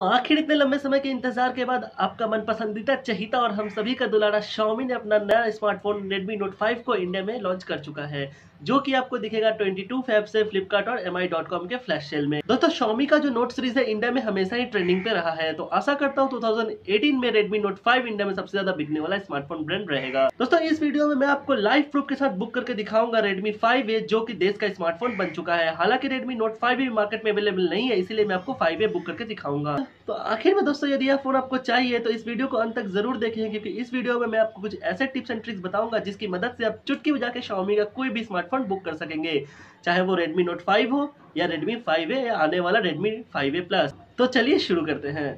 आखिर इतने लंबे समय के इंतज़ार के बाद आपका मन पसंदीदा चहिता और हम सभी का दुलारा शाओमी ने अपना नया स्मार्टफ़ोन Redmi Note 5 को इंडिया में लॉन्च कर चुका है। जो कि आपको दिखेगा 22 फेब से फ्लिपकार्ट और mi.com के फ्लैश सेल में। दोस्तों, Xiaomi का जो नोट सीरीज़ है इंडिया में हमेशा ही ट्रेंडिंग पे रहा है। तो आशा करता हूँ 2018 में Redmi Note 5 इंडिया में सबसे ज़्यादा बिकने वाला स्मार्टफ़ोन ब्रांड रहेगा। दोस्तों, इस वीडियो में मैं आपको लाइव प्रूफ के साथ बुक करके दिखाऊँगा Redmi 5A जो की देश का स्मार्टफ़ोन बन चुका है। हालाँकि रेडमी नोट फाइव मार्केट में अवेलेबल नहीं है, इसीलिए मैं आपको 5A बुक करके दिखाऊँगा। तो आखिर में दोस्तों, यदि यह फ़ोन आपको चाहिए तो इस वीडियो को अंत तक ज़रूर देखें, क्योंकि इस वीडियो में मैं आपको कुछ ऐसे टिप्स एंड ट्रिक्स बताऊँगा, जिसकी मदद से आप चुटकी बजा के Xiaomi का कोई भी स्मार्टफ़ोन बुक कर सकेंगे। चाहे वो Redmi Note 5 हो या Redmi 5A या आने वाला Redmi 5A Plus तो चलिए शुरू करते हैं।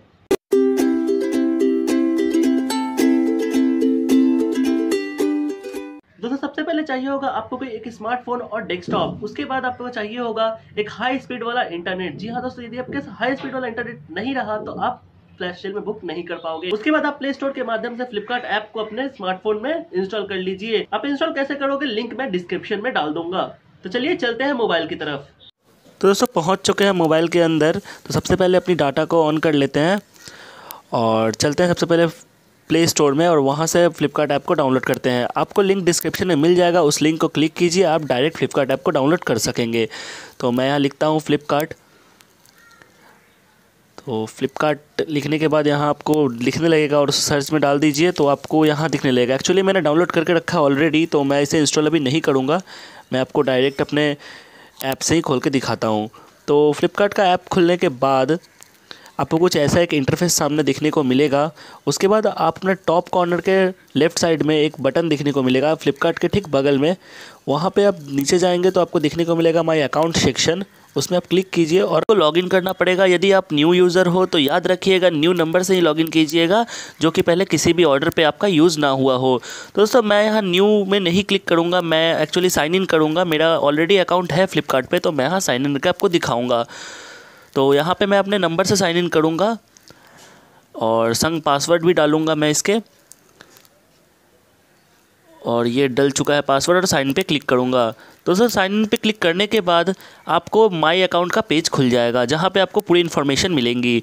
दोस्तों, सबसे पहले चाहिए होगा आपको कोई एक स्मार्टफ़ोन और डेस्कटॉप उसके बाद आपको चाहिए होगा एक हाई स्पीड वाला इंटरनेट जी हाँ दोस्तों, यदि आपके हाई स्पीड वाला इंटरनेट नहीं रहा तो आप फ्लैश सेल में बुक नहीं कर पाओगे। उसके बाद आप प्ले स्टोर के माध्यम से फ्लिपकार्ट ऐप को अपने स्मार्टफ़ोन में इंस्टॉल कर लीजिए। आप इंस्टॉल कैसे करोगे? लिंक मैं डिस्क्रिप्शन में डाल दूँगा। तो चलिए चलते हैं मोबाइल की तरफ़। तो दोस्तों, पहुँच चुके हैं मोबाइल के अंदर। तो सबसे पहले अपनी डाटा को ऑन कर लेते हैं और चलते हैं सबसे पहले प्ले स्टोर में और वहाँ से फ्लिपकार्ट ऐप को डाउनलोड करते हैं। आपको लिंक डिस्क्रिप्शन में मिल जाएगा। उस लिंक को क्लिक कीजिए। आप डायरेक्ट फ्लिपकार्ट ऐप को डाउनलोड कर सकेंगे। तो मैं यहाँ लिखता हूँ फ्लिपकार्ट तो फ्लिपकार्ट लिखने के बाद यहाँ आपको लिखने लगेगा और सर्च में डाल दीजिए तो आपको यहाँ दिखने लगेगा। एक्चुअली मैंने डाउनलोड करके रखा ऑलरेडी तो मैं इसे इंस्टॉल अभी नहीं करूँगा। मैं आपको डायरेक्ट अपने ऐप से ही खोल के दिखाता हूँ। तो फ्लिपकार्ट का ऐप खुलने के बाद आपको कुछ ऐसा एक इंटरफेस सामने दिखने को मिलेगा। उसके बाद आप अपने टॉप कॉर्नर के लेफ़्ट साइड में एक बटन दिखने को मिलेगा फ्लिपकार्ट के ठीक बगल में। वहाँ पे आप नीचे जाएँगे तो आपको दिखने को मिलेगा माई अकाउंट सेक्शन उसमें आप क्लिक कीजिए और आपको लॉगिन करना पड़ेगा। यदि आप न्यू यूज़र हो तो याद रखिएगा न्यू नंबर से ही लॉगिन कीजिएगा, जो कि पहले किसी भी ऑर्डर पे आपका यूज़ ना हुआ हो। तो दोस्तों, मैं यहाँ न्यू में नहीं क्लिक करूँगा, मैं एक्चुअली साइन इन करूँगा। मेरा ऑलरेडी अकाउंट है फ्लिपकार्ट तो मैं यहाँ साइन इन करके आपको दिखाऊँगा। तो यहाँ पर मैं अपने नंबर से साइन इन करूँगा और संग पासवर्ड भी डालूँगा मैं इसके। और ये डल चुका है पासवर्ड और साइन पे क्लिक करूँगा। तो सर साइन इन पे क्लिक करने के बाद आपको माई अकाउंट का पेज खुल जाएगा, जहाँ पे आपको पूरी इन्फॉर्मेशन मिलेंगी।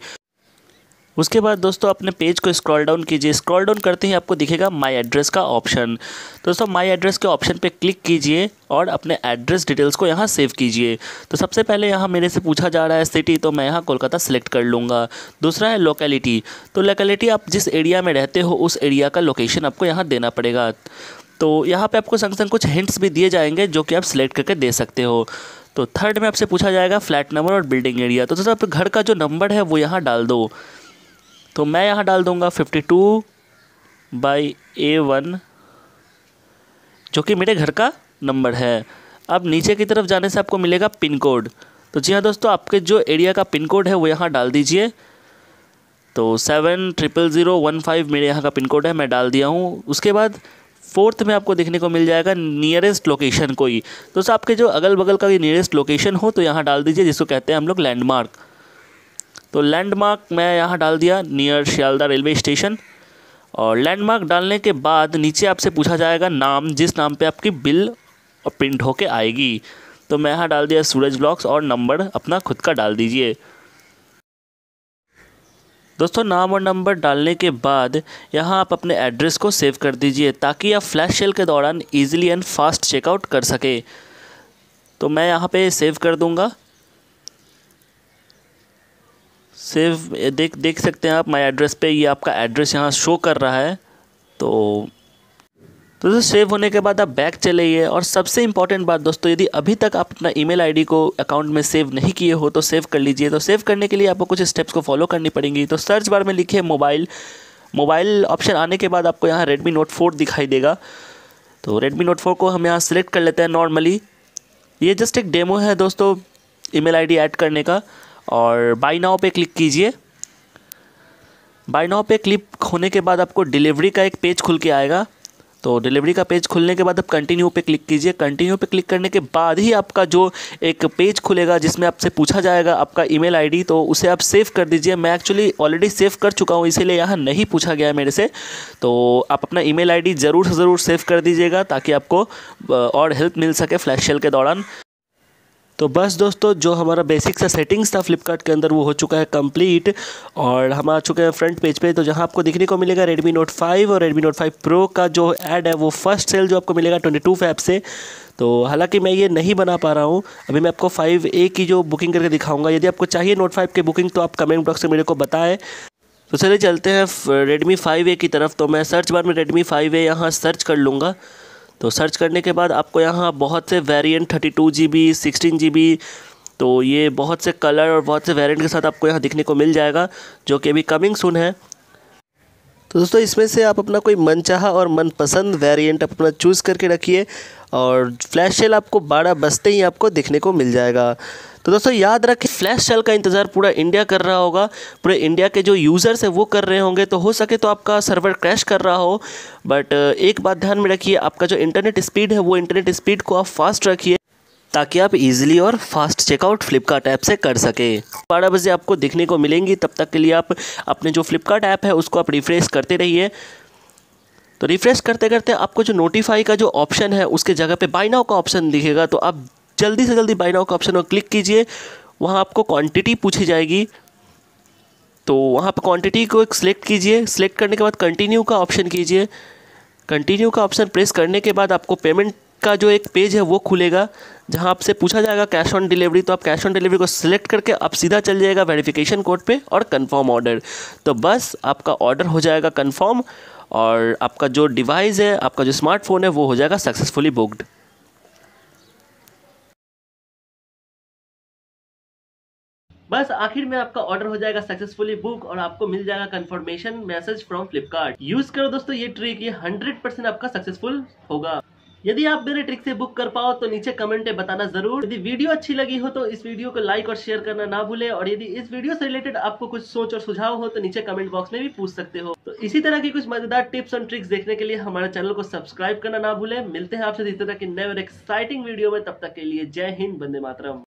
उसके बाद दोस्तों, अपने पेज को स्क्रॉल डाउन कीजिए। स्क्रॉल डाउन करते ही आपको दिखेगा माय एड्रेस का ऑप्शन दोस्तों माय एड्रेस के ऑप्शन पे क्लिक कीजिए और अपने एड्रेस डिटेल्स को यहाँ सेव कीजिए। तो सबसे पहले यहाँ मेरे से पूछा जा रहा है सिटी तो मैं यहाँ कोलकाता सेलेक्ट कर लूँगा। दूसरा है लोकेलिटी तो लोकेलिटी आप जिस एरिया में रहते हो, उस एरिया का लोकेशन आपको यहाँ देना पड़ेगा। तो यहाँ पे आपको संग संग कुछ हिंट्स भी दिए जाएँगे जो कि आप सिलेक्ट करके दे सकते हो। तो थर्ड में आपसे पूछा जाएगा फ्लैट नंबर और बिल्डिंग एरिया तो दोस्तों आप घर का जो नंबर है, वो यहाँ डाल दो। तो मैं यहाँ डाल दूँगा fifty two by A one जो कि मेरे घर का नंबर है। अब नीचे की तरफ़ जाने से आपको मिलेगा पिन कोड तो जी हाँ दोस्तों, आपके जो एरिया का पिन कोड है, वो यहाँ डाल दीजिए। तो seven triple zero one five मेरे यहाँ का पिन कोड है, मैं डाल दिया हूँ। उसके बाद फोर्थ में आपको देखने को मिल जाएगा नियरेस्ट लोकेशन कोई। तो सर, आपके जो अगल बगल का नियरेस्ट लोकेशन हो तो यहाँ डाल दीजिए, जिसको कहते हैं हम लोग लैंडमार्क तो लैंडमार्क मैं यहाँ डाल दिया नियर शियालदा रेलवे स्टेशन और लैंडमार्क डालने के बाद नीचे आपसे पूछा जाएगा नाम, जिस नाम पे आपकी बिल और प्रिंट होके आएगी। तो मैं यहाँ डाल दिया सूरज ब्लॉक्स और नंबर अपना खुद का डाल दीजिए। दोस्तों, नाम और नंबर डालने के बाद यहाँ आप अपने एड्रेस को सेव कर दीजिए ताकि आप फ्लैश सेल के दौरान ईजिली एंड फास्ट चेकआउट कर सके। तो मैं यहाँ पे सेव कर दूँगा। सेव, देख देख सकते हैं आप माय एड्रेस पे, ये आपका एड्रेस यहाँ शो कर रहा है। तो तो दोस्तों सेव होने के बाद आप बैक चलेइए और सबसे इंपॉर्टेंट बात दोस्तों, यदि अभी तक आप अपना ईमेल आईडी को अकाउंट में सेव नहीं किए हो तो सेव कर लीजिए। तो सेव करने के लिए आपको कुछ स्टेप्स को फॉलो करनी पड़ेंगी। तो सर्च बार में लिखिए मोबाइल मोबाइल ऑप्शन आने के बाद आपको यहाँ रेडमी नोट फोर दिखाई देगा। तो रेडमी नोट फोर को हम यहाँ सेलेक्ट कर लेते हैं नॉर्मली ये जस्ट एक डेमो है दोस्तों ईमेल आईडी ऐड करने का। और बाई नाउ पे क्लिक कीजिए। बाई नाउ पे क्लिक होने के बाद आपको डिलीवरी का एक पेज खुल के आएगा। तो डिलीवरी का पेज खुलने के बाद आप कंटिन्यू पे क्लिक कीजिए। कंटिन्यू पे क्लिक करने के बाद ही आपका जो एक पेज खुलेगा, जिसमें आपसे पूछा जाएगा आपका ईमेल आईडी तो उसे आप सेव कर दीजिए। मैं एक्चुअली ऑलरेडी सेव कर चुका हूँ, इसीलिए यहाँ नहीं पूछा गया मेरे से। तो आप अपना ईमेल आईडी ज़रूर से ज़रूर सेव कर दीजिएगा, ताकि आपको और हेल्प मिल सके फ्लैश सेल के दौरान। तो बस दोस्तों, जो हमारा बेसिक सा सेटिंग्स था फ्लिपकार्ट के अंदर, वो हो चुका है कंप्लीट और हम आ चुके हैं फ्रंट पेज पे। तो जहाँ आपको देखने को मिलेगा रेडमी नोट 5 और रेडमी नोट 5 प्रो का जो ऐड है, वो फ़र्स्ट सेल जो आपको मिलेगा 22 टू फैब से। तो हालाँकि मैं ये नहीं बना पा रहा हूँ। अभी मैं आपको फाइव ए की जो बुकिंग करके दिखाऊँगा। यदि आपको चाहिए नोट फाइव की बुकिंग तो आप कमेंट बॉक्स में मेरे को बताएँ। तो चलिए चलते हैं रेडमी फाइव ए की तरफ़। तो मैं सर्च बार में रेडमी फाइव ए यहाँ सर्च कर लूँगा। तो सर्च करने के बाद आपको यहाँ बहुत से variant thirty two G B sixteen G B तो ये बहुत से कलर और बहुत से वेरिएंट के साथ आपको यहाँ दिखने को मिल जाएगा, जो कि अभी कमिंग सुन है। तो दोस्तों, इसमें से आप अपना कोई मनचाहा और मनपसंद वेरिएंट अपना चूज़ करके रखिए, और फ्लैश सेल आपको बारह बजते ही आपको दिखने को मिल जाएगा। तो दोस्तों, याद रखें फ्लैश सेल का इंतज़ार पूरा इंडिया कर रहा होगा। पूरे इंडिया के जो यूज़र्स हैं, वो कर रहे होंगे। तो हो सके तो आपका सर्वर क्रैश कर रहा हो। बट एक बात ध्यान में रखिए, आपका जो इंटरनेट स्पीड है, वो इंटरनेट स्पीड को आप फास्ट रखिए, ताकि आप इजीली और फास्ट चेकआउट फ्लिपकार्ट ऐप से कर सके। बारह बजे आपको दिखने को मिलेंगी, तब तक के लिए आप अपने जो फ्लिपकार्ट ऐप है, उसको आप रिफ्रेश करते रहिए। तो रिफ्रेश करते करते आपको जो नोटिफाई का जो ऑप्शन है, उसके जगह पे बाई नाउ का ऑप्शन दिखेगा। तो आप जल्दी से जल्दी बाई नाउ का ऑप्शन पर क्लिक कीजिए। वहाँ आपको क्वांटिटी पूछी जाएगी। तो वहाँ पर क्वांटिटी को एक सिलेक्ट कीजिए। सिलेक्ट करने के बाद कंटिन्यू का ऑप्शन कीजिए। कंटिन्यू का ऑप्शन प्रेस करने के बाद आपको पेमेंट का जो एक पेज है वो खुलेगा, जहाँ आपसे पूछा जाएगा कैश ऑन डिलीवरी तो आप कैश ऑन डिलीवरी को सिलेक्ट करके आप सीधा चल जाएगा वेरिफिकेशन कोड पे और कंफर्म ऑर्डर तो बस आपका ऑर्डर हो जाएगा कंफर्म और आपका जो डिवाइस है, आपका जो स्मार्टफ़ोन है, वो हो जाएगा सक्सेसफुली बुकड बस आखिर में आपका ऑर्डर हो जाएगा सक्सेसफुली बुक और आपको मिल जाएगा confirmation message from Flipkart use करो दोस्तों ये ट्रिक ये हंड्रेड परसेंट आपका सक्सेसफुल होगा। यदि आप मेरे ट्रिक से बुक कर पाओ तो नीचे कमेंट में बताना ज़रूर। यदि वीडियो अच्छी लगी हो तो इस वीडियो को लाइक और शेयर करना ना भूले। और यदि इस वीडियो से रिलेटेड आपको कुछ सोच और सुझाव हो तो नीचे कमेंट बॉक्स में भी पूछ सकते हो। तो इसी तरह की कुछ मज़ेदार टिप्स और ट्रिक्स देखने के लिए हमारे चैनल को सब्सक्राइब करना ना भूले। मिलते हैं आपसे इस तरह की नए और एक्साइटिंग वीडियो में। तब तक के लिए जय हिंद बंदे मातरम।